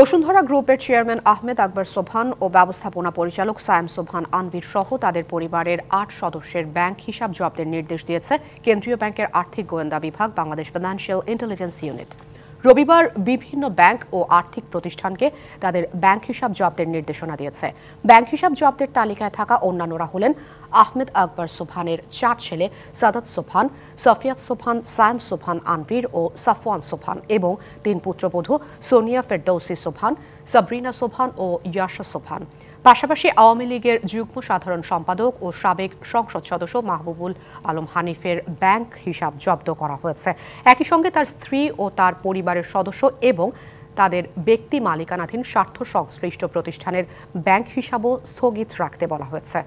বসুন্ধরা গ্রুপের চেয়ারম্যান আহমেদ আকবর সোভান ও ব্যবস্থাপনা পরিচালক সায়েম সোভান আনবির সহ তাদের পরিবারের আট সদস্যের ব্যাংক হিসাব জব্দের নির্দেশ দিয়েছে। কেন্দ্রীয় ব্যাংকের আর্থিক গোয়েন্দা বিভাগ, বাংলাদেশ ফিনান্সিয়াল ইন্টেলিজেন্স ইউনিট। রবিবার বিভিন্ন ব্যাংক ও আর্থিক প্রতিষ্ঠানকে তাদের ব্যাংক হিসাব জব্দের নির্দেশনা দিয়েছে। ব্যাংক হিসাব জব্দের তালিকায় থাকা অন্যান্যরা হলেন আহমেদ আকবর সোফানের চার ছেলে সাদাত সোফান সফিয়াত সোফান সায়েম সোফান আনবির ও সাফওয়ান সোফান এবং তিন পুত্রবধূ সোনিয়া ফেরদৌসি সোফান সাবরিনা সোফান ও ইয়াশা সোফান পাশাপাশি আওয়ামী লীগের যুগ্ম সাধারণ সম্পাদক ও সাবেক সংসদ সদস্য মাহবুবুল আলম হানিফের ব্যাংক হিসাব জব্দ করা হয়েছে। একই সঙ্গে তার স্ত্রী ও তার পরিবারের সদস্য এবং তাদের ব্যক্তি মালিকানাধীন স্বার্থ সংশ্লিষ্ট প্রতিষ্ঠানের ব্যাংক হিসাবও স্থগিত রাখতে বলা হয়েছে।